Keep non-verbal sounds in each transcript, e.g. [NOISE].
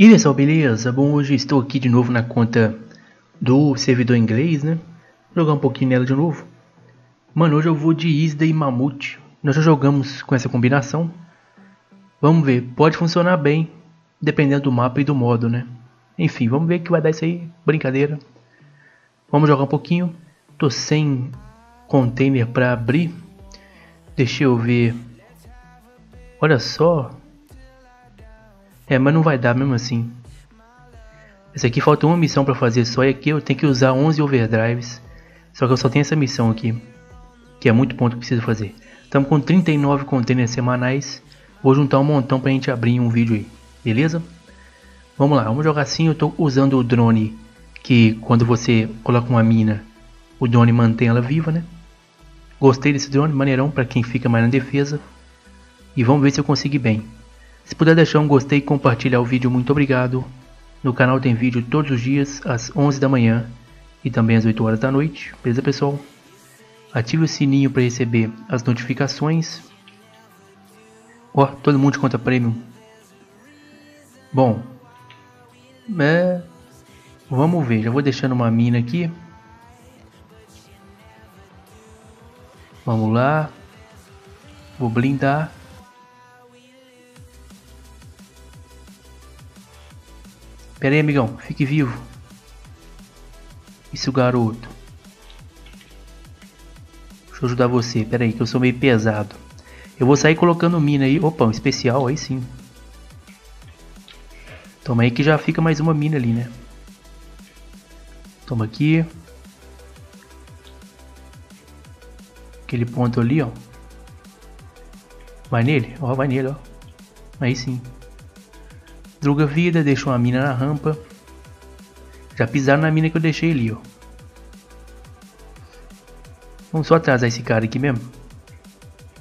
E pessoal, beleza? Bom, hoje estou aqui de novo na conta do servidor inglês, né? Vou jogar um pouquinho nela de novo. Mano, hoje eu vou de Isda e Mamute. Nós já jogamos com essa combinação. Vamos ver, pode funcionar bem, dependendo do mapa e do modo, né? Enfim, vamos ver o que vai dar isso aí. Brincadeira. Vamos jogar um pouquinho. Tô sem container para abrir. Deixa eu ver. Olha só. É, mas não vai dar mesmo assim. Esse aqui falta uma missão para fazer só e aqui eu tenho que usar 11 overdrives. Só que eu só tenho essa missão aqui. Que é muito ponto que preciso fazer. Estamos com 39 containers semanais. Vou juntar um montão pra gente abrir um vídeo aí. Beleza? Vamos lá, vamos jogar assim. Eu estou usando o drone. Que quando você coloca uma mina, o drone mantém ela viva, né? Gostei desse drone, maneirão para quem fica mais na defesa. E vamos ver se eu consigo bem. Se puder deixar um gostei e compartilhar o vídeo, muito obrigado. No canal tem vídeo todos os dias, às 11 da manhã e também às 8 horas da noite. Beleza, pessoal? Ative o sininho para receber as notificações. Ó, oh, todo mundo conta premium. Bom, é, vamos ver. Já vou deixando uma mina aqui. Vamos lá. Vou blindar. Pera aí, amigão. Fique vivo. Isso, garoto. Deixa eu ajudar você. Pera aí, que eu sou meio pesado. Eu vou sair colocando mina aí. Opa, um especial, aí sim. Toma aí que já fica mais uma mina ali, né? Toma aqui. Aquele ponto ali, ó. Vai nele? Ó, vai nele, ó. Aí sim. Druga vida, deixou uma mina na rampa. Já pisaram na mina que eu deixei ali, ó. Vamos só atrasar esse cara aqui mesmo.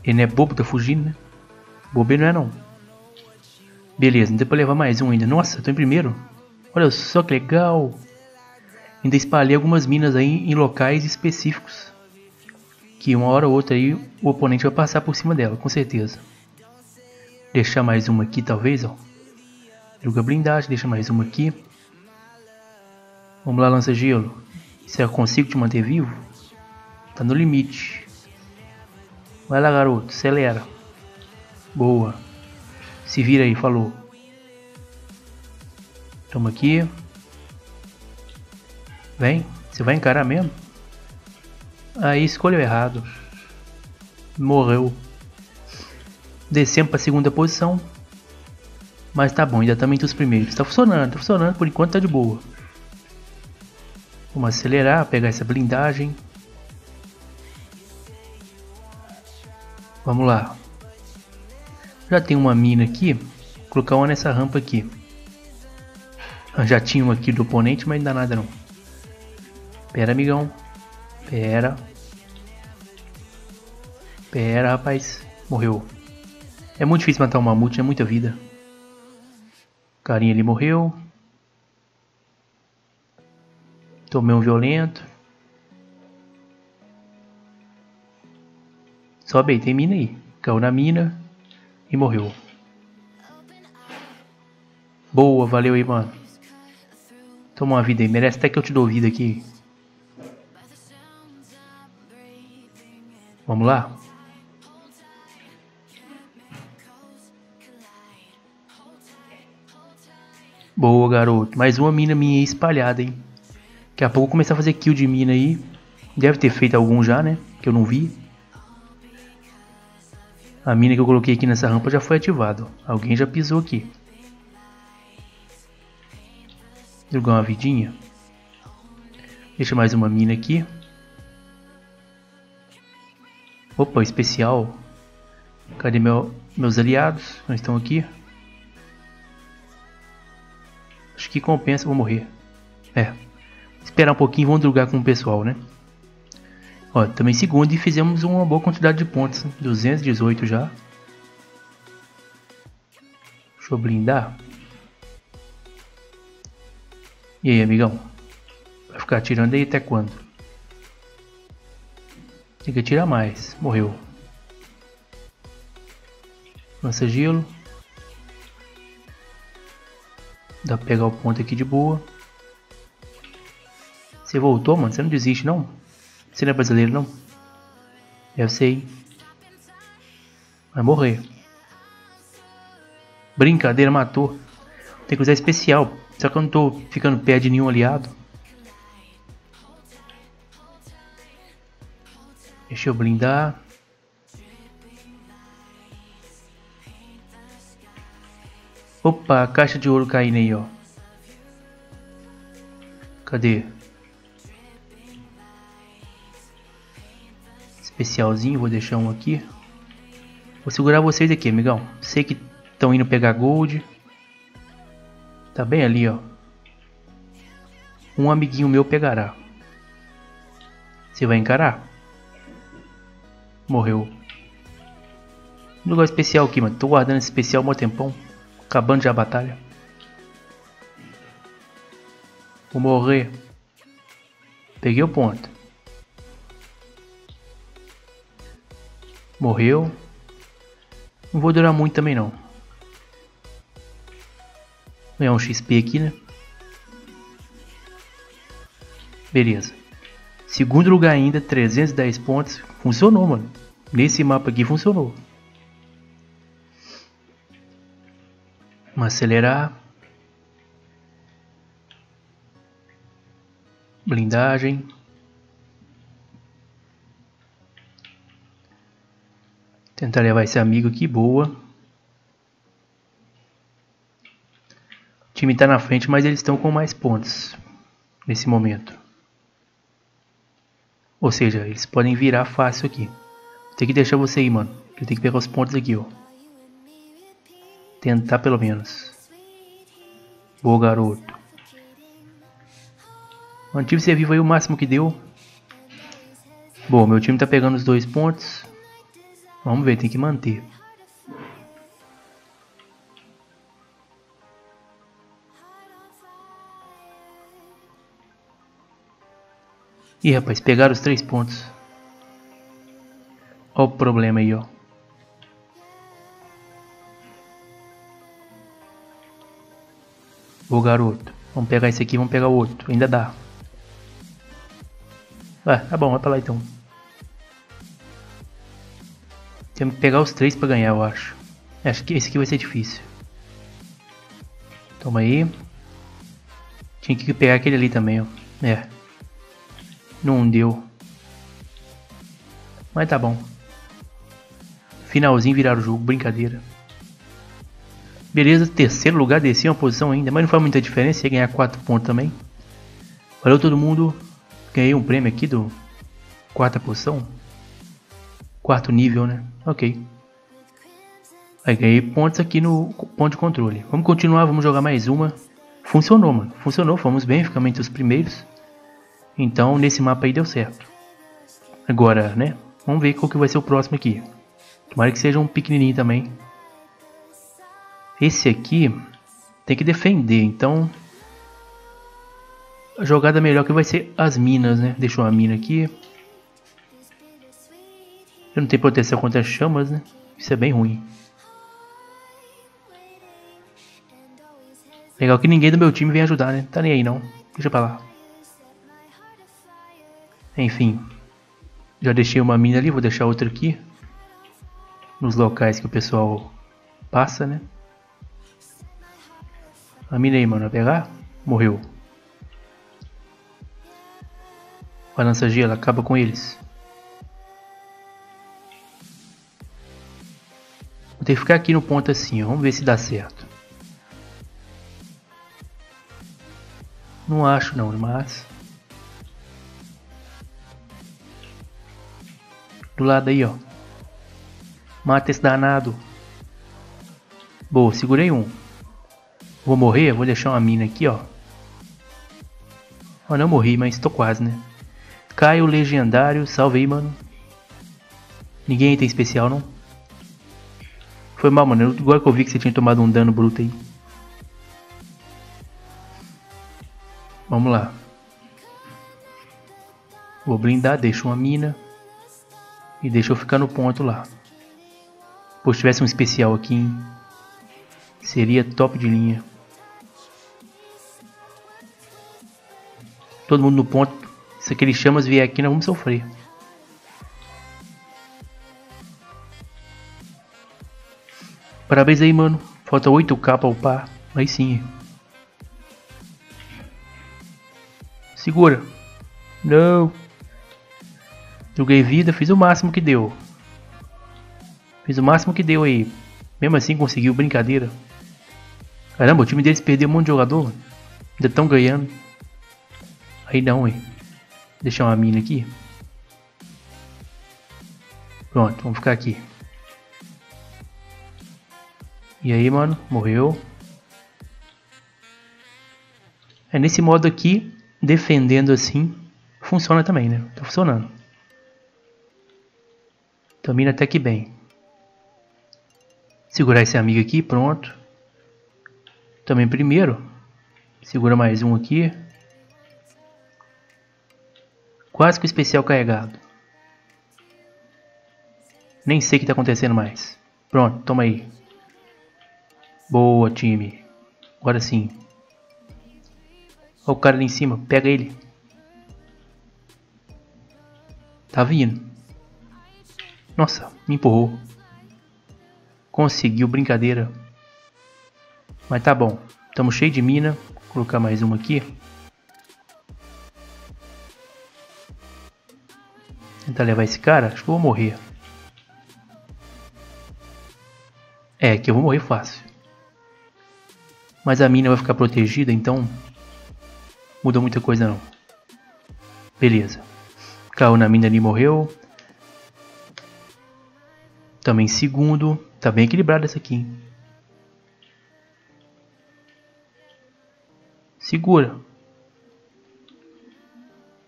Ele não é bobo, tá fugindo, né? Bobo não é não. Beleza, não deu pra levar mais um ainda. Nossa, tô em primeiro. Olha só que legal. Ainda espalhei algumas minas aí em locais específicos. Que uma hora ou outra aí o oponente vai passar por cima dela, com certeza. Deixar mais uma aqui talvez, ó. Joga blindagem, deixa mais uma aqui. Vamos lá, lança gelo. Se eu consigo te manter vivo? Tá no limite. Vai lá, garoto, acelera. Boa. Se vira aí, falou. Toma aqui. Vem, você vai encarar mesmo? Aí escolheu errado. Morreu. Descemos para segunda posição. Mas tá bom, ainda estamos entre os primeiros. Tá funcionando, tá funcionando, por enquanto tá de boa. Vamos acelerar, pegar essa blindagem. Vamos lá. Já tem uma mina aqui. Vou colocar uma nessa rampa aqui. Já tinha uma aqui do oponente, mas não dá nada não. Pera, amigão. Pera. Pera, rapaz. Morreu. É muito difícil matar um mamute, é muita vida. Carinha ali morreu. Tomei um violento. Sobe aí, tem mina aí. Caiu na mina e morreu. Boa, valeu aí, mano. Toma uma vida aí, merece até que eu te dou vida aqui. Vamos lá? Boa, garoto. Mais uma mina minha espalhada, hein? Daqui a pouco eu começar a fazer kill de mina aí. Deve ter feito algum já, né? Que eu não vi. A mina que eu coloquei aqui nessa rampa já foi ativada. Alguém já pisou aqui. Jogar uma vidinha. Deixa mais uma mina aqui. Opa, especial. Cadê meu, meus aliados? Não estão aqui. Acho que compensa, vou morrer. É. Esperar um pouquinho vamos drugar com o pessoal, né? Ó, também segundo e fizemos uma boa quantidade de pontos, 218 já. Deixa eu blindar. E aí, amigão? Vai ficar atirando aí até quando? Tem que atirar mais. Morreu. Lança gelo. Dá pra pegar o ponto aqui de boa. Você voltou, mano? Você não desiste, não? Você não é brasileiro, não? Eu sei. Vai morrer. Brincadeira, matou. Tem que usar especial. Só que eu não tô ficando perto de nenhum aliado. Deixa eu blindar. Opa, caixa de ouro caindo aí, ó. Cadê? Especialzinho, vou deixar um aqui. Vou segurar vocês aqui, amigão. Sei que estão indo pegar gold. Tá bem ali, ó. Um amiguinho meu pegará. Você vai encarar? Morreu. lugar especial aqui, mano. Tô guardando esse especial um tempão. Acabando já a batalha. Vou morrer. Peguei o ponto. Morreu. Não vou durar muito também não. Ganhar um XP aqui, né? Beleza. Segundo lugar ainda, 310 pontos. Funcionou, mano. Nesse mapa aqui funcionou. Vamos acelerar. Blindagem. Tentar levar esse amigo aqui, boa. O time está na frente, mas eles estão com mais pontos nesse momento. Ou seja, eles podem virar fácil aqui. Tem que deixar você aí, mano. Tenho que pegar os pontos aqui, ó. Tentar pelo menos. Boa, garoto. Mantive ser vivo aí o máximo que deu. Bom, meu time tá pegando os dois pontos. Vamos ver, tem que manter. Ih, rapaz, pegaram os três pontos. Olha o problema aí, ó. Ô garoto, vamos pegar esse aqui, vamos pegar o outro. Ainda dá. Ah, tá bom, vai pra lá então. Temos que pegar os três pra ganhar, eu acho. Acho que esse aqui vai ser difícil. Toma aí. Tinha que pegar aquele ali também, ó. É. Não deu. Mas tá bom. Finalzinho virar o jogo, brincadeira. Beleza, terceiro lugar, desci uma posição ainda, mas não faz muita diferença, ia ganhar 4 pontos também. Valeu todo mundo, ganhei um prêmio aqui do quarta posição. Quarto nível, né? Ok. Aí ganhei pontos aqui no ponto de controle. Vamos continuar, vamos jogar mais uma. Funcionou, mano. Funcionou, fomos bem, ficamos entre os primeiros. Então nesse mapa aí deu certo. Agora, né? Vamos ver qual que vai ser o próximo aqui. Tomara que seja um pequenininho também. Esse aqui tem que defender, então a jogada melhor que vai ser as minas, né? Deixa uma mina aqui. Eu não tenho proteção contra as chamas, né? Isso é bem ruim. Legal que ninguém do meu time vem ajudar, né? Tá nem aí não. Deixa pra lá. Enfim. Já deixei uma mina ali, vou deixar outra aqui. Nos locais que o pessoal passa, né? A mina aí, mano, vai pegar? Morreu. A lança-gelo acaba com eles. Vou ter que ficar aqui no ponto assim, ó. Vamos ver se dá certo. Não acho não, mas... Do lado aí, ó. Mata esse danado. Boa, segurei um. Vou morrer? Vou deixar uma mina aqui, ó. Ó, não morri, mas tô quase, né? Caio Legendário, salve aí, mano. Ninguém tem especial, não? Foi mal, mano. Agora que eu vi que você tinha tomado um dano bruto aí. Vamos lá. Vou blindar, deixo uma mina. E deixa eu ficar no ponto lá. Se tivesse um especial aqui, hein? seria top de linha. Todo mundo no ponto. Se aqueles chamas vier aqui, nós vamos sofrer. Parabéns aí, mano. Falta 8k pra upar. Aí sim. Segura. Não. Joguei vida, fiz o máximo que deu. Fiz o máximo que deu aí. Mesmo assim conseguiu, brincadeira. Caramba, o time deles perdeu um monte de jogador. Ainda estão ganhando. Aí não, hein. Deixar uma mina aqui. Pronto, vamos ficar aqui. E aí, mano, morreu. É nesse modo aqui, defendendo assim, funciona também, né? Tá funcionando. Também até que bem. Segurar esse amigo aqui, pronto. Também primeiro. Segura mais um aqui. Quase que o especial carregado. Nem sei o que está acontecendo mais. Pronto, toma aí. Boa, time. Agora sim. Olha o cara ali em cima. Pega ele. Tá vindo. Nossa, me empurrou. Conseguiu, brincadeira. Mas tá bom. Estamos cheio de mina. Vou colocar mais uma aqui. Tentar levar esse cara. Acho que eu vou morrer. É, que eu vou morrer fácil. Mas a mina vai ficar protegida, então... Muda muita coisa não. Beleza. Caiu na mina ali morreu. Também segundo. Tá bem equilibrado essa aqui. Segura.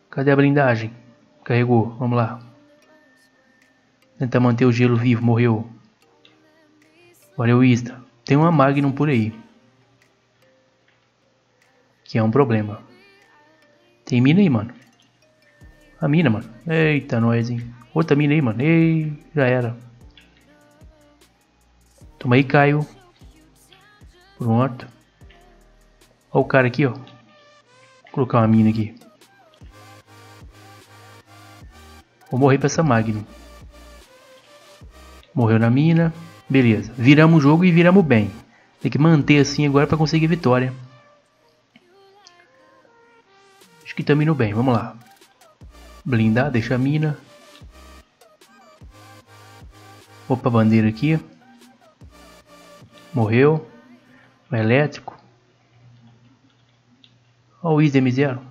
Cadê a blindagem? Carregou. Vamos lá. Tentar manter o gelo vivo. Morreu. O Ista. Tem uma Magnum por aí. Que é um problema. Tem mina aí, mano. A mina, mano. Eita, nós, hein. Outra mina aí, mano. Ei, já era. Toma aí, Caio. Pronto. Olha o cara aqui, ó. Vou colocar uma mina aqui. Vou morrer pra essa Magnum. Morreu na mina. Beleza. Viramos o jogo e viramos bem. Tem que manter assim agora para conseguir vitória. Acho que estamos indo bem. Vamos lá. Blindar, deixa a mina. Opa, bandeira aqui. Morreu. O elétrico. Olha o Easy Zero.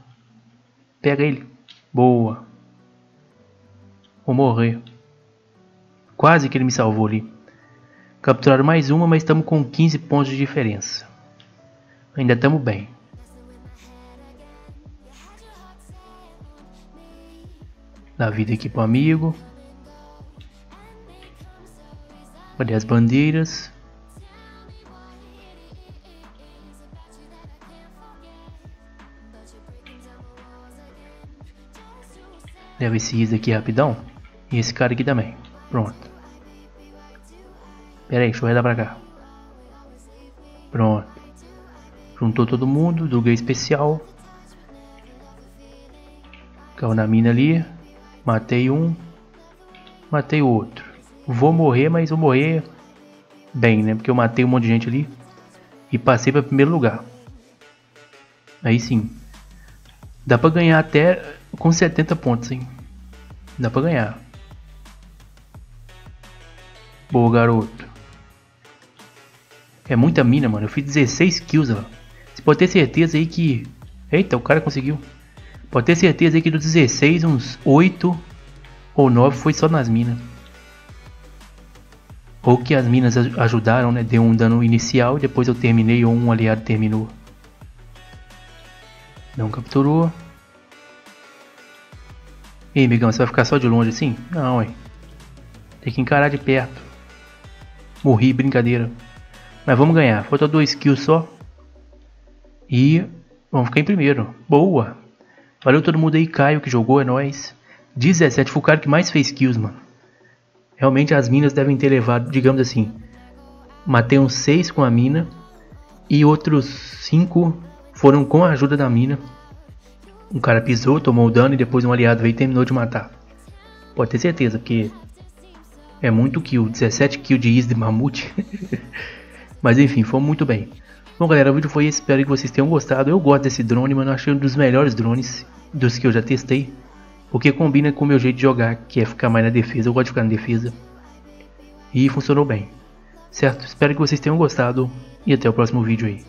Pega ele. Boa. Vou morrer. Quase que ele me salvou ali. Capturaram mais uma, mas estamos com 15 pontos de diferença. Ainda estamos bem. Dá vida aqui pro amigo. Cadê as bandeiras? Leva esse Is aqui rapidão. E esse cara aqui também. Pronto. Pera aí, deixa eu redar pra cá. Pronto. Juntou todo mundo, Duga especial. Caiu na mina ali. Matei um. Matei o outro. Vou morrer, mas vou morrer bem, né? Porque eu matei um monte de gente ali. E passei para primeiro lugar. Aí sim. Dá pra ganhar até com 70 pontos, hein? Dá pra ganhar. Boa, garoto. É muita mina, mano. Eu fiz 16 kills, ó. Você pode ter certeza aí que... Eita, o cara conseguiu. Pode ter certeza aí que dos 16, uns 8 ou 9 foi só nas minas. Ou que as minas ajudaram, né? Deu um dano inicial e depois eu terminei ou um aliado terminou. Não capturou. E aí, amigão, você vai ficar só de longe assim? Não, hein. Tem que encarar de perto. Morri, brincadeira. Mas vamos ganhar. Falta dois kills só. E vamos ficar em primeiro. Boa. Valeu todo mundo aí. Caio que jogou, é nóis. 17. Foi o cara que mais fez kills, mano. Realmente as minas devem ter levado, digamos assim. Matei uns 6 com a mina. E outros 5 foram com a ajuda da mina. Um cara pisou, tomou o dano e depois um aliado veio e terminou de matar. Pode ter certeza, porque é muito kill, 17 kills de Is de Mamute. [LAUGHS] Mas enfim, foi muito bem. Bom galera, o vídeo foi esse, espero que vocês tenham gostado. Eu gosto desse drone, mano, eu achei um dos melhores drones dos que eu já testei. Porque combina com o meu jeito de jogar, que é ficar mais na defesa, eu gosto de ficar na defesa. E funcionou bem. Certo? Espero que vocês tenham gostado e até o próximo vídeo aí.